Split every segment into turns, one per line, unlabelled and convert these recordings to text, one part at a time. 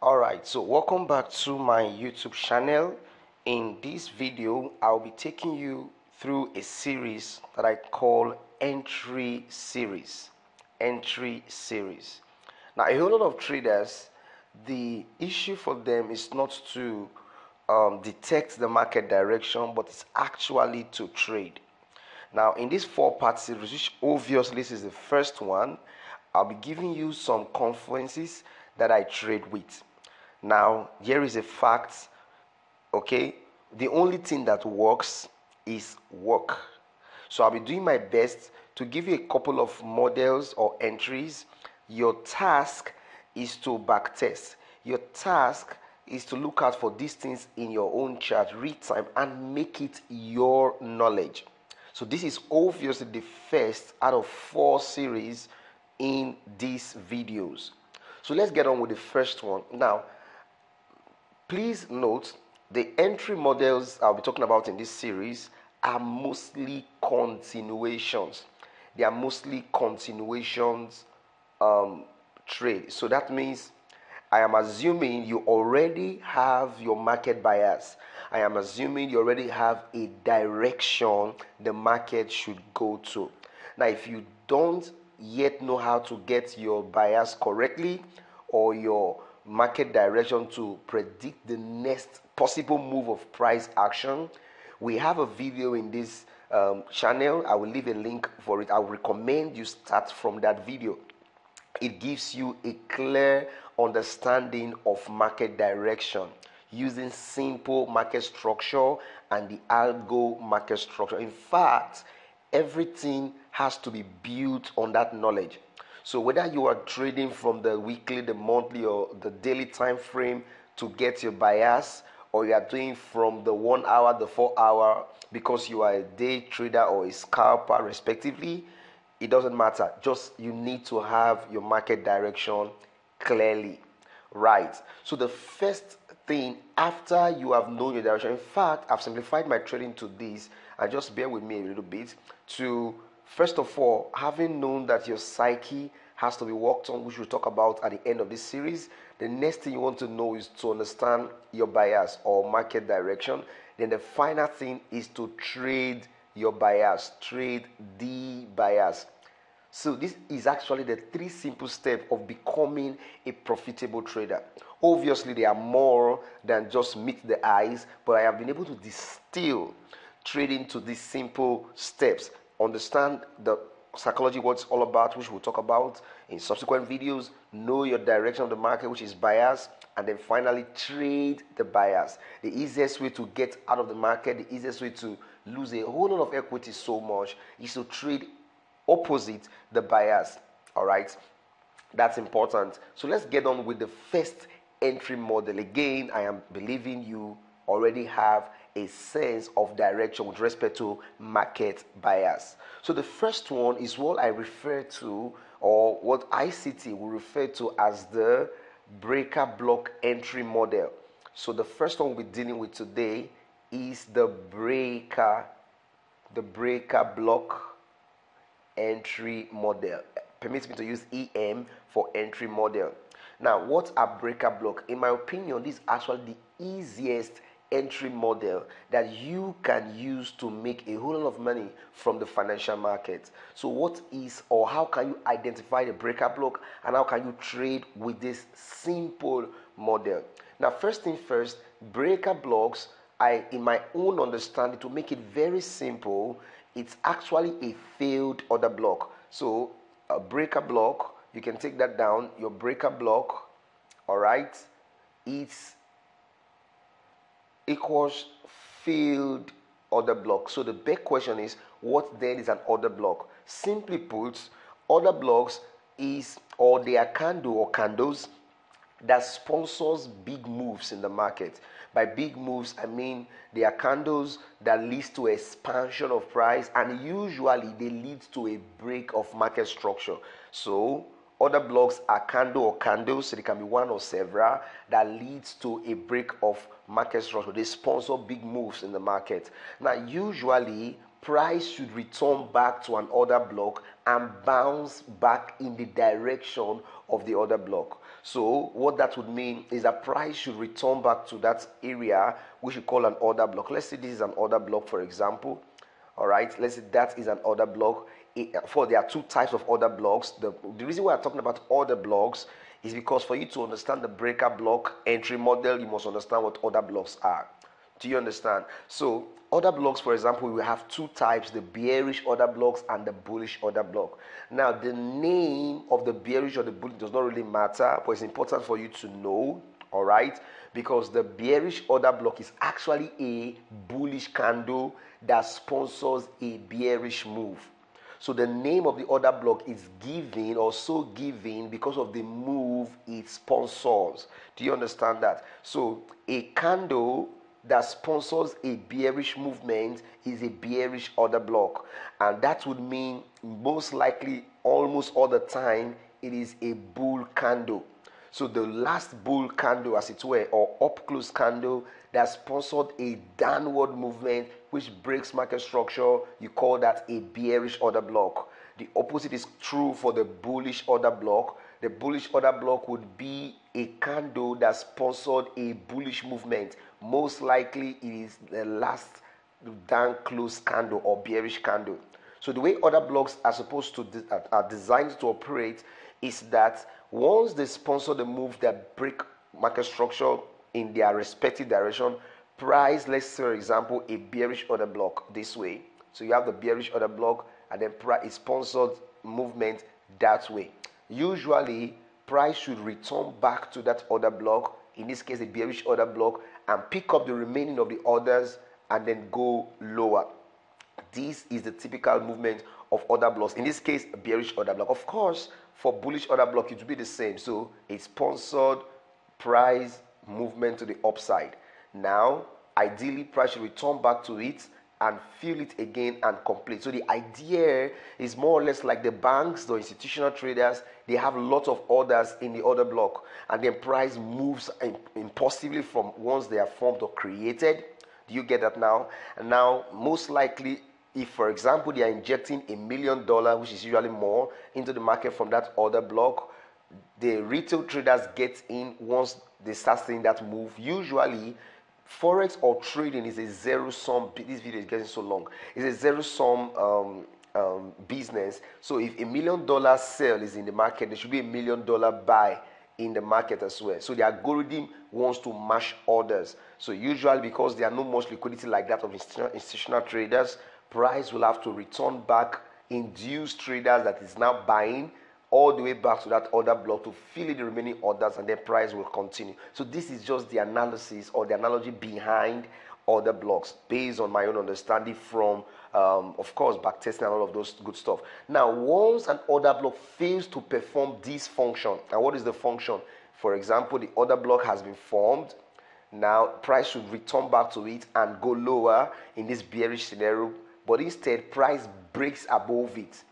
Alright, so welcome back to my YouTube channel. In this video, I'll be taking you through a series that I call Entry Series. Entry Series. Now, a whole lot of traders, the issue for them is not to um, detect the market direction, but it's actually to trade. Now, in this four part series, which obviously this is the first one, I'll be giving you some confluences that I trade with. Now, here is a fact, okay? The only thing that works is work. So I'll be doing my best to give you a couple of models or entries. Your task is to backtest. Your task is to look out for these things in your own chart, read time, and make it your knowledge. So this is obviously the first out of four series in these videos. So let's get on with the first one. Now, please note the entry models I'll be talking about in this series are mostly continuations. They are mostly continuations um, trade. So that means I am assuming you already have your market bias. I am assuming you already have a direction the market should go to. Now, if you don't yet know how to get your bias correctly or your market direction to predict the next possible move of price action, we have a video in this um, channel. I will leave a link for it. I would recommend you start from that video. It gives you a clear understanding of market direction using simple market structure and the algo market structure. In fact, everything has to be built on that knowledge. So whether you are trading from the weekly, the monthly, or the daily time frame to get your bias, or you are doing from the one hour, the four hour, because you are a day trader or a scalper, respectively, it doesn't matter. Just you need to have your market direction clearly. Right. So the first thing after you have known your direction, in fact, I've simplified my trading to this, and just bear with me a little bit to first of all, having known that your psyche has to be worked on, which we'll talk about at the end of this series. The next thing you want to know is to understand your bias or market direction. Then the final thing is to trade your bias, trade the bias. So this is actually the three simple steps of becoming a profitable trader. Obviously, there are more than just meet the eyes, but I have been able to distill trading to these simple steps. Understand the psychology, what it's all about, which we'll talk about in subsequent videos. Know your direction of the market, which is bias, and then finally trade the bias. The easiest way to get out of the market, the easiest way to lose a whole lot of equity so much is to trade opposite the bias. All right, that's important. So let's get on with the first entry model. Again, I am believing you already have a sense of direction with respect to market bias. So the first one is what I refer to, or what ICT will refer to as the breaker block entry model. So the first one we're dealing with today is the breaker, the breaker block entry model. Permits me to use EM for entry model. Now, what are breaker block? In my opinion, this is actually the easiest entry model that you can use to make a whole lot of money from the financial market. So, what is or how can you identify the breaker block and how can you trade with this simple model? Now, first thing first, breaker blocks, I in my own understanding, to make it very simple, it's actually a failed order block. So a breaker block, you can take that down. Your breaker block, all right, it's equals failed order block. So the big question is, what then is an order block? Simply put, order blocks is or they are candle or candles that sponsors big moves in the market. By big moves, I mean they are candles that leads to expansion of price and usually they lead to a break of market structure. So order blocks are candle or candles, so they can be one or several that leads to a break of market structure. They sponsor big moves in the market. Now, usually price should return back to an order block and bounce back in the direction of the order block. So what that would mean is that price should return back to that area which we call an order block. Let's say this is an order block, for example. All right, let's say that is an order block. Uh, for there are two types of order blocks. The, the reason why I'm talking about order blocks is because for you to understand the breaker block entry model, you must understand what order blocks are. Do you understand? So order blocks, for example, we have two types, the bearish order blocks and the bullish order block. Now, the name of the bearish or the bullish does not really matter, but it's important for you to know, all right? Because the bearish order block is actually a bullish candle that sponsors a bearish move. So the name of the order block is given or so given because of the move it sponsors. Do you understand that? So a candle that sponsors a bearish movement is a bearish order block. And that would mean most likely almost all the time it is a bull candle. So the last bull candle, as it were, or up close candle that sponsored a downward movement which breaks market structure, you call that a bearish order block. The opposite is true for the bullish order block. The bullish order block would be a candle that sponsored a bullish movement. Most likely, it is the last down close candle or bearish candle. So the way order blocks are supposed to are designed to operate is that once they sponsor the move that break market structure in their respective direction, price, let's say for example, a bearish order block this way. So you have the bearish order block and then price sponsored movement that way. Usually, price should return back to that order block, in this case, a bearish order block, and pick up the remaining of the orders and then go lower. This is the typical movement of order blocks. In this case, bearish order block. Of course, for bullish order block, it will be the same. So a sponsored price movement to the upside. Now, ideally, price should return back to it and fill it again and complete. So the idea is more or less like the banks, the institutional traders, they have lots of orders in the order block, and then price moves impulsively from once they are formed or created. Do you get that now? And now, most likely, if for example they are injecting a million dollar, which is usually more, into the market from that order block, the retail traders get in once they start seeing that move. Usually, forex or trading is a zero sum. This video is getting so long. It's a zero sum um, um, business. So if a million dollar sale is in the market, there should be a million dollar buy in the market as well. So the algorithm wants to match orders. So usually because there are no much liquidity like that of institutional, institutional traders, price will have to return back induce traders that is now buying all the way back to that order block to fill in the remaining orders and then price will continue. So this is just the analysis or the analogy behind order blocks based on my own understanding from, um, of course, backtesting and all of those good stuff. Now, once an order block fails to perform this function, and what is the function? For example, the order block has been formed. Now, price should return back to it and go lower in this bearish scenario, but instead, price breaks above it.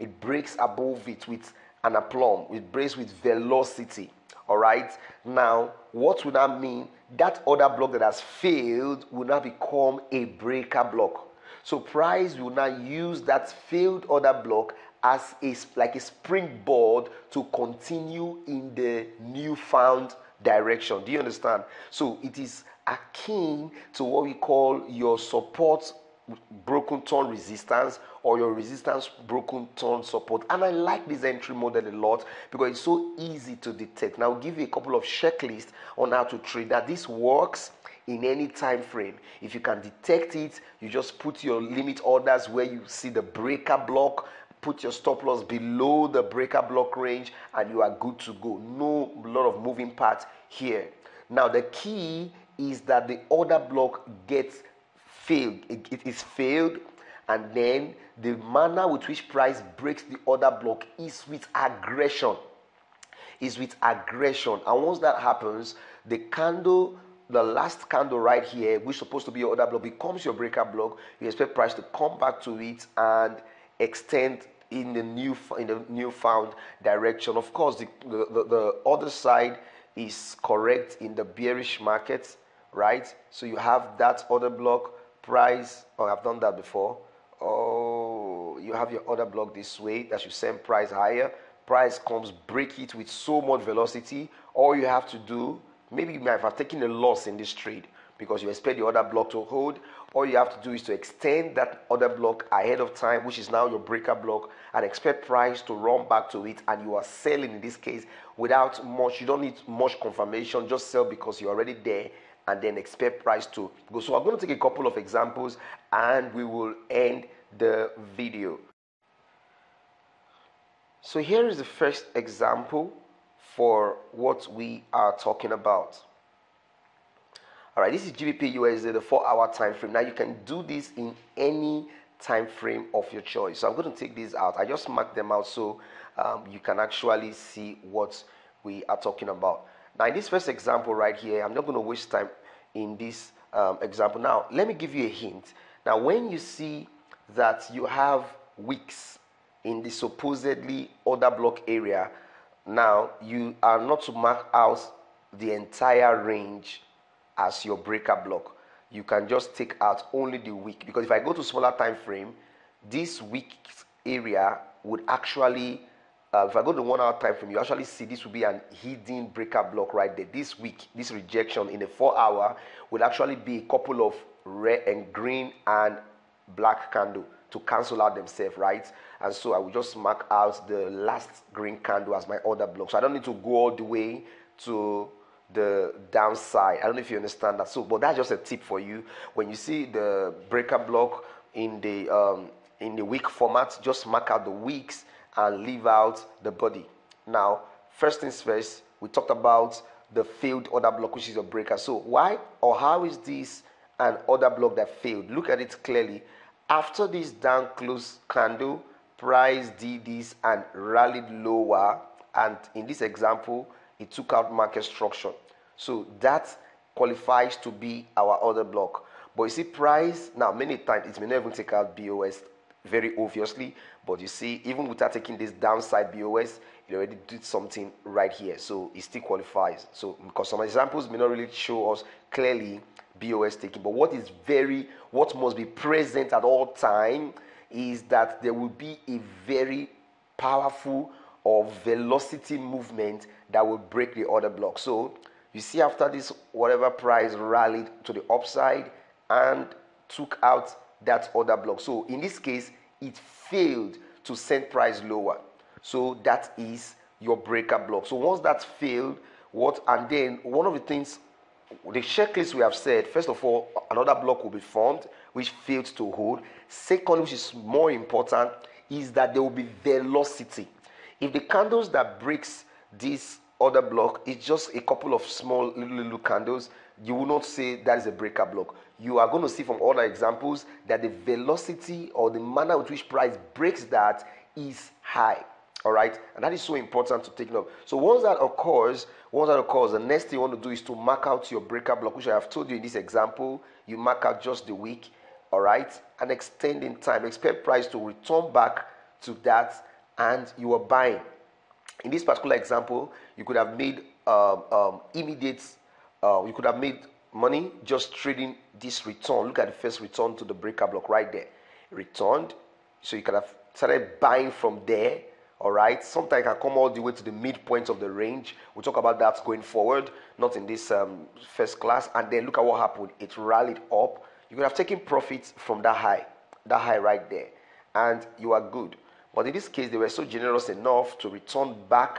It breaks above it with an aplomb, it breaks with velocity. All right. Now, what would that mean? That order block that has failed will now become a breaker block. So, price will now use that failed order block as a like a springboard to continue in the newfound direction. Do you understand? So, it is akin to what we call your support broken turn resistance or your resistance broken turn support. And i like this entry model a lot because it's so easy to detect. Now i'll give you a couple of checklists on how to trade that this works in any time frame. If you can detect it you just put your limit orders where you see the breaker block put your stop loss below the breaker block range and you are good to go. No lot of moving parts here. Now the key is that the order block gets failed. It, is failed, and then the manner with which price breaks the order block is with aggression. Is with aggression, and once that happens, the candle, the last candle right here, which is supposed to be your order block, becomes your breaker block. You expect price to come back to it and extend in the new in the newfound direction. Of course, the, the, the other side is correct in the bearish market, right? So you have that order block price, oh, I've done that before. Oh, you have your order block this way that you send price higher. price comes, break it with so much velocity. All you have to do, maybe you might have taken a loss in this trade because you expect the order block to hold. All you have to do is to extend that order block ahead of time, which is now your breaker block, and expect price to run back to it. And you are selling in this case without much, you don't need much confirmation, just sell because you're already there and then expect price to go. So I'm going to take a couple of examples and we will end the video. So here is the first example for what we are talking about. All right, this is GBP USD, the four hour time frame. Now you can do this in any time frame of your choice. So I'm going to take these out. I just marked them out so um, you can actually see what we are talking about. Now in this first example right here, I'm not going to waste time in this um, example. Now let me give you a hint. Now when you see that you have wicks in the supposedly order block area, now you are not to mark out the entire range as your breaker block. You can just take out only the wick because if I go to smaller time frame, this wick area would actually uh, if I go to one hour time frame, you actually see this will be an hidden breaker block right there. This wick, this rejection in a four hour will actually be a couple of red and green and black candle to cancel out themselves, right? And so I will just mark out the last green candle as my order block. So I don't need to go all the way to the downside. I don't know if you understand that. So, but that's just a tip for you. When you see the breaker block in the um, in the week format, just mark out the wicks and leave out the body. Now, first things first, we talked about the failed order block, which is a breaker. So, why or how is this an order block that failed? Look at it clearly. After this down close candle, price did this and rallied lower. And in this example, it took out market structure. So that qualifies to be our order block. But you see, price now many times it may not even take out BOS very obviously, but you see, even without taking this downside BOS, it already did something right here. So it still qualifies. So because some examples may not really show us clearly BOS taking, but what is very, what must be present at all time is that there will be a very powerful or velocity movement that will break the order block. So you see after this, whatever price rallied to the upside and took out that order block. So in this case, it failed to send price lower. So that is your breaker block. So once that failed, what and then one of the things the checklist we have said, first of all, another block will be formed which failed to hold. Second, which is more important, is that there will be velocity. If the candles that breaks this order block is just a couple of small little, little candles, you will not say that is a breaker block. You are going to see from other examples that the velocity or the manner with which price breaks that is high. All right, and that is so important to take note. So once that occurs, once that occurs, the next thing you want to do is to mark out your breaker block, which I have told you in this example. You mark out just the wick, all right, and extend in time. Expect price to return back to that, and you are buying. In this particular example, you could have made um, um, immediate uh, you could have made money just trading this return. Look at the first return to the breaker block right there. Returned. So you could have started buying from there. All right. Sometimes can come all the way to the midpoint of the range. We'll talk about that going forward, not in this um, first class. And then look at what happened. It rallied up. You could have taken profits from that high, that high right there, and you are good. But in this case, they were so generous enough to return back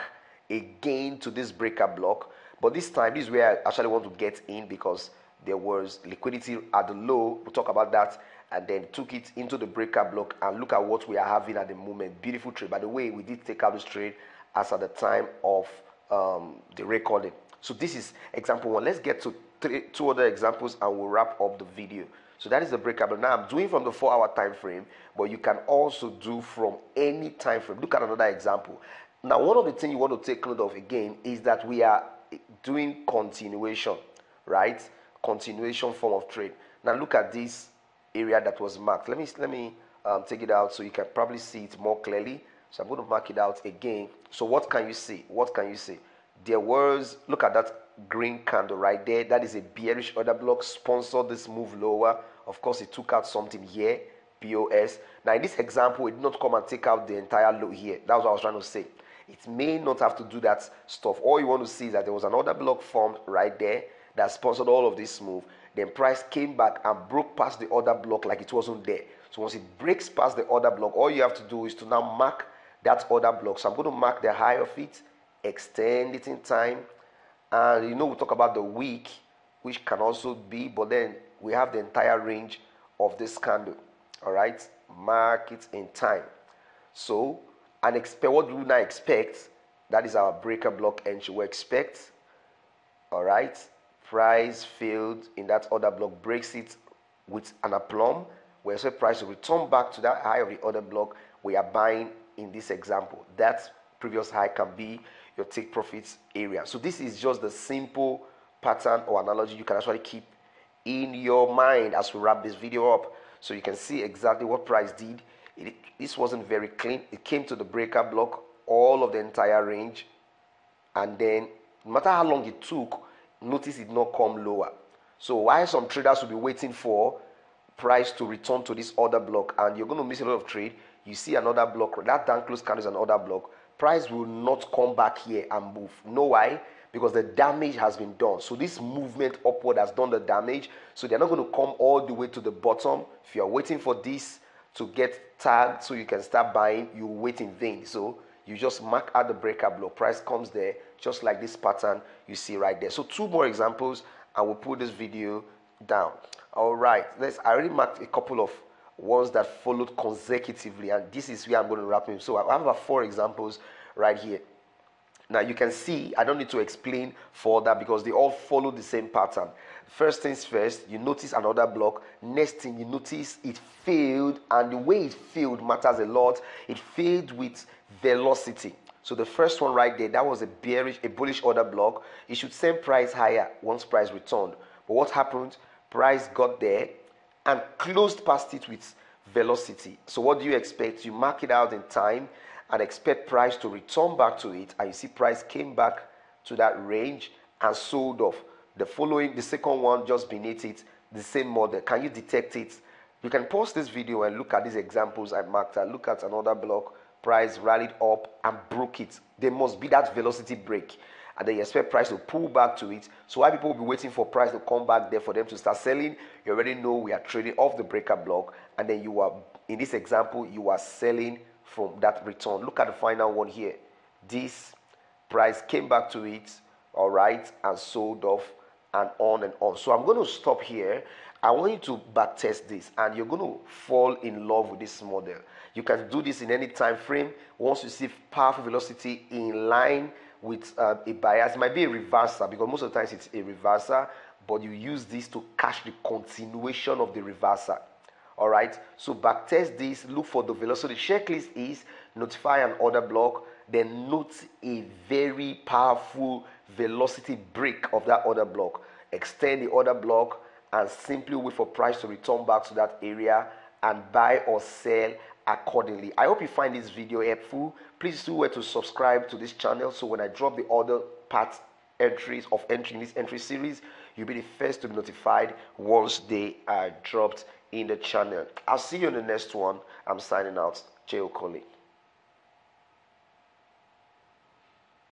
again to this breaker block but this time, this is where I actually want to get in because there was liquidity at the low. We'll talk about that. And then took it into the breaker block and look at what we are having at the moment. Beautiful trade. By the way, we did take out this trade as at the time of um, the recording. So this is example one. Let's get to three, two other examples and we'll wrap up the video. So that is the breaker block. Now I'm doing from the four hour time frame, but you can also do from any time frame. Look at another example. Now, one of the things you want to take note of again is that we are doing continuation, right? Continuation form of trade. Now look at this area that was marked. Let me let me um, take it out so you can probably see it more clearly. So I'm going to mark it out again. So what can you see? What can you see? There was look at that green candle right there. That is a bearish order block. Sponsored this move lower. Of course, it took out something here. BOS. Now in this example, it did not come and take out the entire low here. That's what I was trying to say. It may not have to do that stuff. All you want to see is that there was another block formed right there that sponsored all of this move. Then price came back and broke past the order block like it wasn't there. So once it breaks past the order block, all you have to do is to now mark that order block. So I'm going to mark the high of it, extend it in time. And you know, we talk about the wick, which can also be, but then we have the entire range of this candle. All right, mark it in time. So, and expect what do we now expect? That is our breaker block entry. We expect, all right, price failed in that order block, breaks it with an aplomb. We expect price to return back to that high of the order block. We are buying in this example. That previous high can be your take profits area. So this is just the simple pattern or analogy you can actually keep in your mind as we wrap this video up. So you can see exactly what price did. It, this wasn't very clean. It came to the breaker block, all of the entire range. And then no matter how long it took, notice it not come lower. So why some traders will be waiting for price to return to this order block and you're going to miss a lot of trade you see another block that down close candle is another block price will not come back here and move. Know why? Because the damage has been done. So this movement upward has done the damage. So they're not going to come all the way to the bottom. If you're waiting for this to get tagged so you can start buying you wait in vain. So you just mark out the breaker block. Price comes there just like this pattern you see right there. So two more examples and we'll put this video down. All right, let's. I already marked a couple of ones that followed consecutively, and this is where I'm going to wrap in. So I have about four examples right here. Now you can see I don't need to explain further because they all follow the same pattern. First things first, you notice another block. Next thing you notice it failed, and the way it failed matters a lot. It failed with velocity. So the first one right there, that was a bearish, a bullish order block. It should send price higher once price returned. But what happened? price got there and closed past it with velocity. So what do you expect? You mark it out in time and expect price to return back to it and you see price came back to that range and sold off. The following, the second one just beneath it, the same model. Can you detect it? You can pause this video and look at these examples I marked look at another block. Price rallied up and broke it. There must be that velocity break and then you expect price to pull back to it. So why people will be waiting for price to come back there for them to start selling? You already know we are trading off the breaker block, and then you are in this example you are selling from that return. Look at the final one here. This price came back to it, all right, and sold off and on and on. So I'm going to stop here. I want you to backtest this and you're going to fall in love with this model. You can do this in any time frame. Once you see powerful velocity in line with uh, a bias. It might be a reverser because most of the times it's a reverser, but you use this to catch the continuation of the reverser. All right. So backtest this. Look for the velocity. checklist is notify an order block. Then note a very powerful velocity break of that order block. Extend the order block and simply wait for price to return back to that area and buy or sell accordingly. I hope you find this video helpful. Please do where to subscribe to this channel so when I drop the other part entries of entering this entry series, you'll be the first to be notified once they are dropped in the channel. I'll see you in the next one. I'm signing out. Jay Okoli.